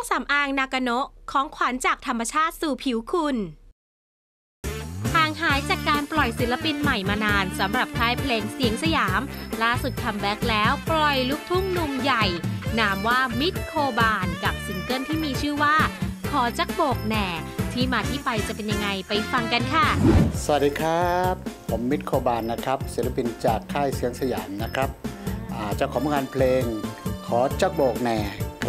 รื่องสำอางนากาโนะของขวัญจากธรรมชาติสู่ผิวคุณห่างหายจากการปล่อยศิลปินใหม่มานานสำหรับค่ายเพลงเสียงสยาม ล่าสุด comeback แล้วปล่อยลูกทุ่งหนุ่มใหญ่ นามว่ามิตร โคบาลกับซิงเกิลที่มีชื่อว่า ขอจั๊กโบกแหน่ ที่มาที่ไปจะเป็นยังไงไปฟังกันค่ะ สวัสดีครับ ผมมิตรโคบาลนะครับ ศิลปินจากค่ายเสียงสยามนะครับเจ้าของงานเพลง ขอจักโบกแหน่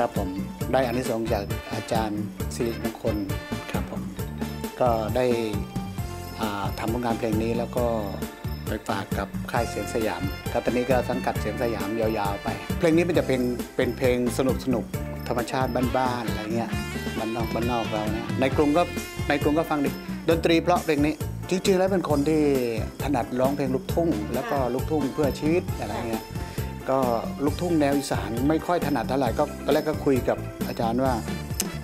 ครับผมได้อานิสงส์จากอาจารย์สิริมงคลครับผมก็ได้อ่าทำผลงานเพลงนี้แล้วก็ไปฝากกับค่ายเสียงสยามครับตอนนี้ก็สังกัดเสียงสยามยาวๆไป เพลงนี้มันจะเป็นเป็นเพลงสนุกสนุกๆธรรมชาติบ้านๆอะไรเงี้ยบ้านนอกบ้านนอกเราเนี่ยในกรุงก็ในกรุงก็ฟังดิดนตรีเพราะเพลงนี้จริงๆแล้วเป็นคนที่ถนัดร้องเพลงลูกทุ่ง แล้วก็ลูกทุ่งเพื่อชีวิตอะไรเงี้ย ก็ลูกทุ่งแนวอีสานไม่ค่อยถนัดเท่าไหร่ก็ตอนแรกก็คุยกับอาจารย์ว่า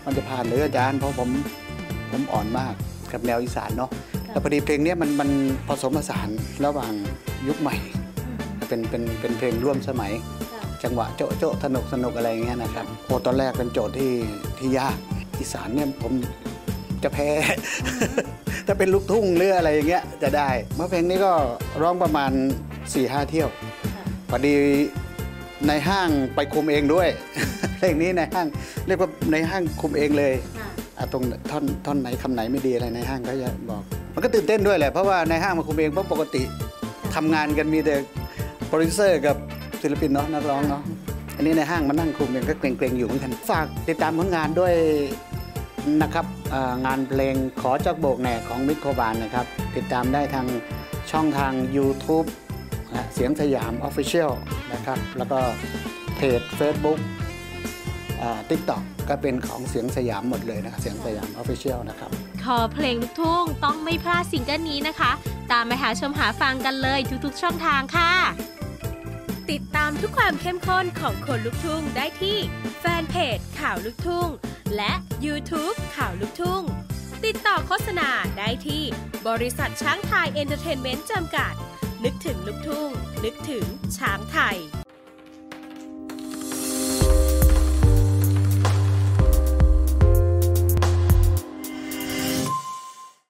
มันจะผ่านหรืออาจารย์เพราะผมผมอ่อนมากกับแนวอีสานเนาะแล้วพอดีเพลงเนี้ยมันมันผสมผสานระหว่างยุคใหม่ เป็นเป็นเป็นเพลงร่วมสมัย จังหวะโจ๊ะโจ๊ะสนุกสนุกอะไรอย่างเงี้ยนะครับโอ้ตอนแรกเป็นโจทย์ที่ที่ยากอีสานเนี่ยผมจะแพ้ ถ้าเป็นลูกทุ่งหรืออะไรอย่างเงี้ยจะได้ เมื่อเพลงนี้ก็ร้องประมาณ4ี่ห้าเที่ยว พอดีในห้างไปคุมเองด้วย เพลงนี้ในห้างเรียกว่าในห้างคุมเองเลยอะตรงท่อนท่อนไหนคำไหนไม่ดีอะไรในห้างก็จะบอก มันก็ตื่นเต้นด้วยแหละเพราะว่าในห้างมาคุมเองเพราะปกติทำงานกันมีแต่โปรดิวเซอร์กับศิลปินเนาะนักร้องเนาะอันนี้ในห้างมานั่งคุมเองก็เกรงๆอยู่เหมือนกันฝากติดตามผลงานด้วยนะครับอ่างานเพลงขอจั๊กโบกแหน่ของมิตรโคบาลนะครับ ติดตามได้ทางช่องทาง YouTube นะ เสียงสยาม Official นะครับ แล้วก็เพจ Facebook TikTok ก็เป็นของเสียงสยามหมดเลยนะครับ เสียงสยาม Official นะครับคอเพลงลูกทุ่งต้องไม่พลาดซิงเกิลนี้นะคะ ตามไปหาชมหาฟังกันเลยทุกๆช่องทางค่ะ ติดตามทุกความเข้มข้นของคนลูกทุ่งได้ที่แฟนเพจข่าวลูกทุ่ง และ YouTube ข่าวลูกทุ่ง ติดต่อโฆษณาได้ที่บริษัทช้างไทยเอนเตอร์เทนเมนต์จำกัด นึกถึงลูกทุ่ง นึกถึงช้างไทย